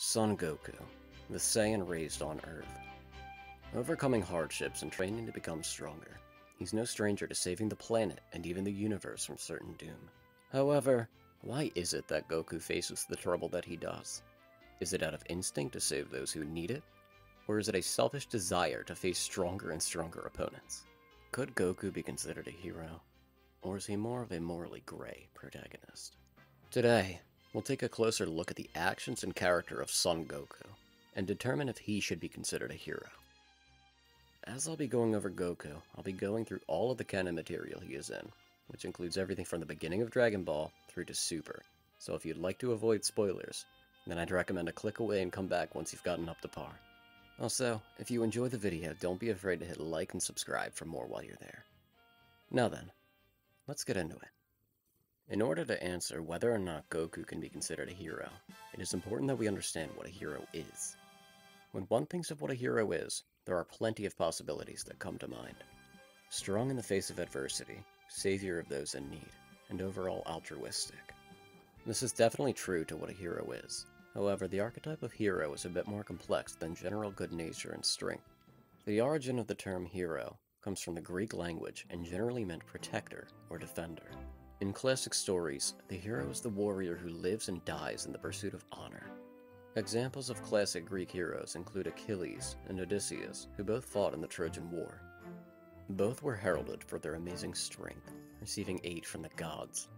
Son Goku, the Saiyan raised on Earth. Overcoming hardships and training to become stronger, he's no stranger to saving the planet and even the universe from certain doom. However, why is it that Goku faces the trouble that he does? Is it out of instinct to save those who need it? Or is it a selfish desire to face stronger and stronger opponents? Could Goku be considered a hero? Or is he more of a morally gray protagonist? Today, we'll take a closer look at the actions and character of Son Goku, and determine if he should be considered a hero. As I'll be going over Goku, I'll be going through all of the canon material he is in, which includes everything from the beginning of Dragon Ball through to Super, so if you'd like to avoid spoilers, then I'd recommend a click away and come back once you've gotten up to par. Also, if you enjoy the video, don't be afraid to hit like and subscribe for more while you're there. Now then, let's get into it. In order to answer whether or not Goku can be considered a hero, it is important that we understand what a hero is. When one thinks of what a hero is, there are plenty of possibilities that come to mind. Strong in the face of adversity, savior of those in need, and overall altruistic. This is definitely true to what a hero is. However, the archetype of hero is a bit more complex than general good nature and strength. The origin of the term hero comes from the Greek language and generally meant protector or defender. In classic stories, the hero is the warrior who lives and dies in the pursuit of honor. Examples of classic Greek heroes include Achilles and Odysseus, who both fought in the Trojan War. Both were heralded for their amazing strength, receiving aid from the gods.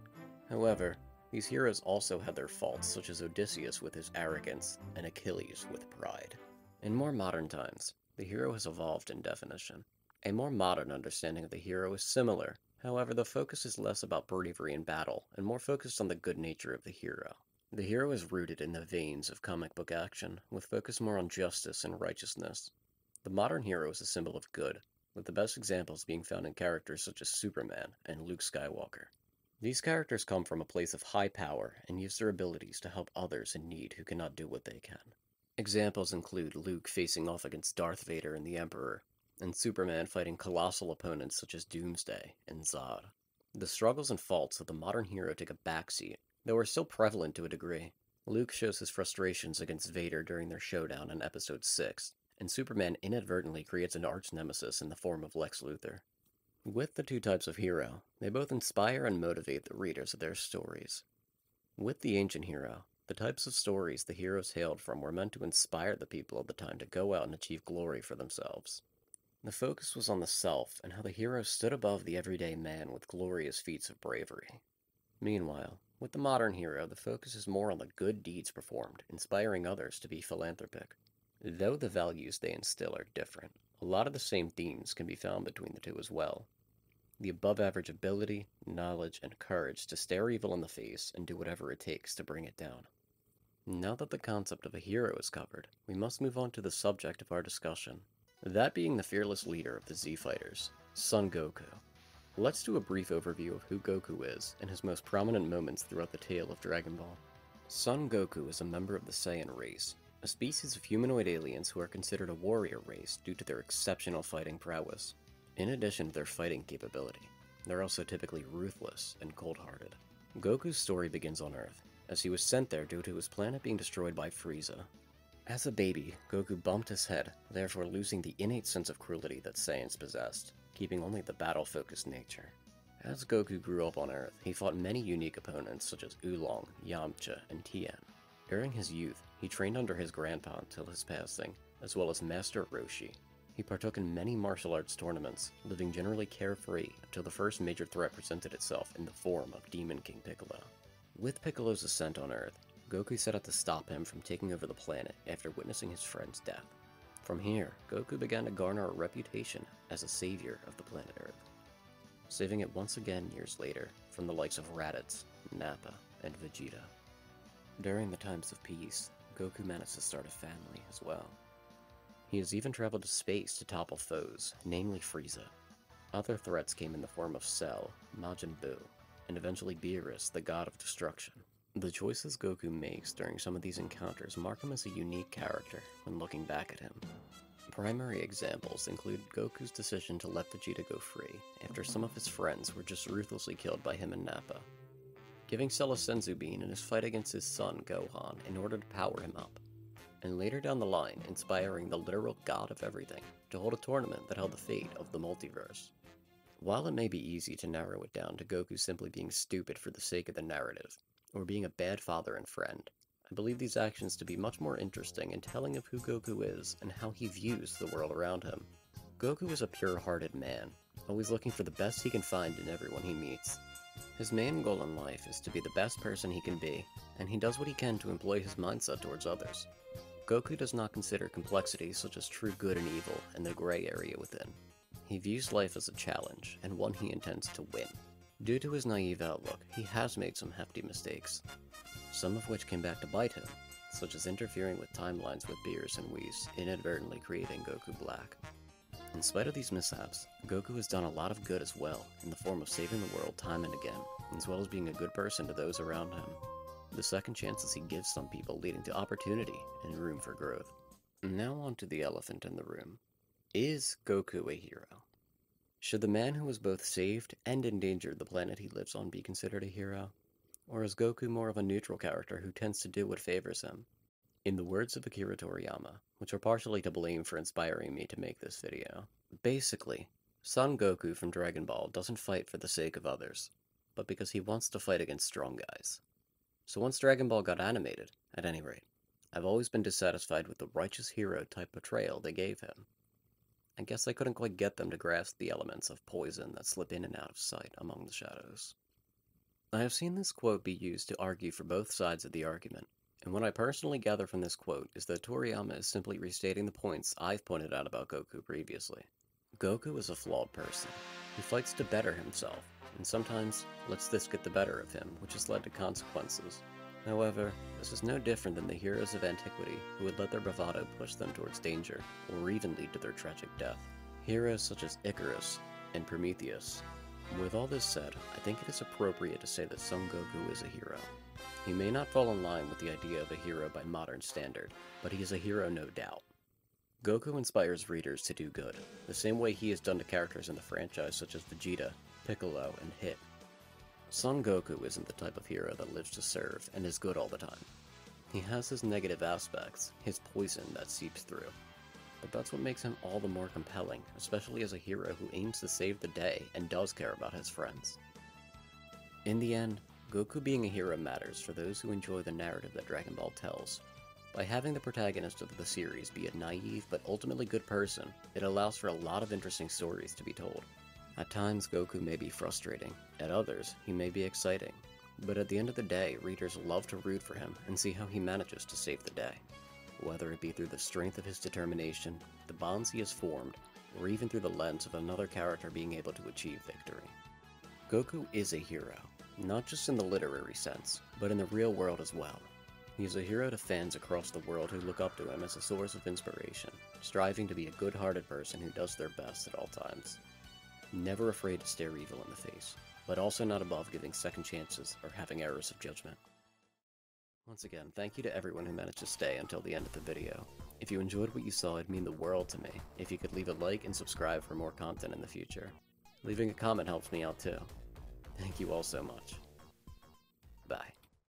However, these heroes also had their faults, such as Odysseus with his arrogance and Achilles with pride. In more modern times, the hero has evolved in definition. A more modern understanding of the hero is similar, however, the focus is less about bravery in battle and more focused on the good nature of the hero. The hero is rooted in the veins of comic book action, with focus more on justice and righteousness. The modern hero is a symbol of good, with the best examples being found in characters such as Superman and Luke Skywalker. These characters come from a place of high power and use their abilities to help others in need who cannot do what they can. Examples include Luke facing off against Darth Vader and the Emperor, and Superman fighting colossal opponents such as Doomsday and Zod. The struggles and faults of the modern hero take a backseat, though are still prevalent to a degree. Luke shows his frustrations against Vader during their showdown in Episode 6, and Superman inadvertently creates an arch nemesis in the form of Lex Luthor. With the two types of hero, they both inspire and motivate the readers of their stories. With the ancient hero, the types of stories the heroes hailed from were meant to inspire the people of the time to go out and achieve glory for themselves. The focus was on the self and how the hero stood above the everyday man with glorious feats of bravery. Meanwhile, with the modern hero, the focus is more on the good deeds performed, inspiring others to be philanthropic. Though the values they instill are different, a lot of the same themes can be found between the two as well. The above average ability, knowledge, and courage to stare evil in the face and do whatever it takes to bring it down. Now that the concept of a hero is covered, we must move on to the subject of our discussion. That being the fearless leader of the Z Fighters, Son Goku. Let's do a brief overview of who Goku is and his most prominent moments throughout the tale of Dragon Ball. Son Goku is a member of the Saiyan race, a species of humanoid aliens who are considered a warrior race due to their exceptional fighting prowess. In addition to their fighting capability, they're also typically ruthless and cold-hearted. Goku's story begins on Earth, as he was sent there due to his planet being destroyed by Frieza. As a baby, Goku bumped his head, therefore losing the innate sense of cruelty that Saiyans possessed, keeping only the battle-focused nature. As Goku grew up on Earth, he fought many unique opponents such as Oolong, Yamcha, and Tien. During his youth, he trained under his grandpa until his passing, as well as Master Roshi. He partook in many martial arts tournaments, living generally carefree until the first major threat presented itself in the form of Demon King Piccolo. With Piccolo's ascent on Earth, Goku set out to stop him from taking over the planet after witnessing his friend's death. From here, Goku began to garner a reputation as a savior of the planet Earth, saving it once again years later from the likes of Raditz, Nappa, and Vegeta. During the times of peace, Goku managed to start a family as well. He has even traveled to space to topple foes, namely Frieza. Other threats came in the form of Cell, Majin Buu, and eventually Beerus, the god of destruction. The choices Goku makes during some of these encounters mark him as a unique character when looking back at him. Primary examples include Goku's decision to let Vegeta go free after some of his friends were just ruthlessly killed by him and Nappa, giving Cell a Senzu Bean in his fight against his son, Gohan, in order to power him up. and later down the line inspiring the literal god of everything to hold a tournament that held the fate of the multiverse. While it may be easy to narrow it down to Goku simply being stupid for the sake of the narrative, or being a bad father and friend, I believe these actions to be much more interesting in telling of who Goku is and how he views the world around him. Goku is a pure-hearted man, always looking for the best he can find in everyone he meets. His main goal in life is to be the best person he can be, and he does what he can to employ his mindset towards others. Goku does not consider complexities such as true good and evil and the gray area within. He views life as a challenge, and one he intends to win. Due to his naive outlook, he has made some hefty mistakes, some of which came back to bite him, such as interfering with timelines with Beerus and Whis, inadvertently creating Goku Black. In spite of these mishaps, Goku has done a lot of good as well, in the form of saving the world time and again, as well as being a good person to those around him. The second chances he gives some people leading to opportunity and room for growth. Now on to the elephant in the room. Is Goku a hero? Should the man who has both saved and endangered the planet he lives on be considered a hero? Or is Goku more of a neutral character who tends to do what favors him? In the words of Akira Toriyama, which are partially to blame for inspiring me to make this video, basically, Son Goku from Dragon Ball doesn't fight for the sake of others, but because he wants to fight against strong guys. So once Dragon Ball got animated, at any rate, I've always been dissatisfied with the righteous hero type portrayal they gave him. I guess I couldn't quite get them to grasp the elements of poison that slip in and out of sight among the shadows. I have seen this quote be used to argue for both sides of the argument, and what I personally gather from this quote is that Toriyama is simply restating the points I've pointed out about Goku previously. Goku is a flawed person. He fights to better himself, and sometimes lets this get the better of him, which has led to consequences. However, this is no different than the heroes of antiquity who would let their bravado push them towards danger, or even lead to their tragic death. Heroes such as Icarus and Prometheus with all this said, I think it is appropriate to say that Son Goku is a hero. He may not fall in line with the idea of a hero by modern standard, but he is a hero no doubt. Goku inspires readers to do good, the same way he has done to characters in the franchise such as Vegeta, Piccolo, and Hit. Son Goku isn't the type of hero that lives to serve and is good all the time. He has his negative aspects, his poison that seeps through but that's what makes him all the more compelling, especially as a hero who aims to save the day and does care about his friends. In the end, Goku being a hero matters for those who enjoy the narrative that Dragon Ball tells. By having the protagonist of the series be a naive but ultimately good person, it allows for a lot of interesting stories to be told. At times, Goku may be frustrating, at others, he may be exciting, but at the end of the day, readers love to root for him and see how he manages to save the day whether it be through the strength of his determination, the bonds he has formed, or even through the lens of another character being able to achieve victory. Goku is a hero, not just in the literary sense, but in the real world as well. He is a hero to fans across the world who look up to him as a source of inspiration, striving to be a good-hearted person who does their best at all times. Never afraid to stare evil in the face, but also not above giving second chances or having errors of judgment. Once again, thank you to everyone who managed to stay until the end of the video. If you enjoyed what you saw, it'd mean the world to me if you could leave a like and subscribe for more content in the future. Leaving a comment helps me out too. Thank you all so much. Bye.